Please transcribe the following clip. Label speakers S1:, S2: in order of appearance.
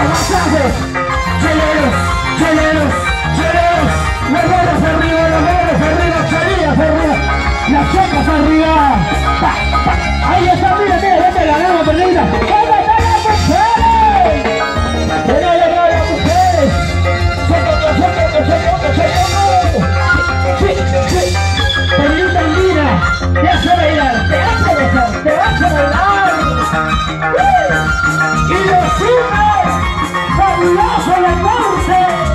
S1: Sabbath.
S2: Y
S1: los chicos, fabulosos los monstruos.